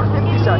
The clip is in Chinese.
Ah, che mi sa!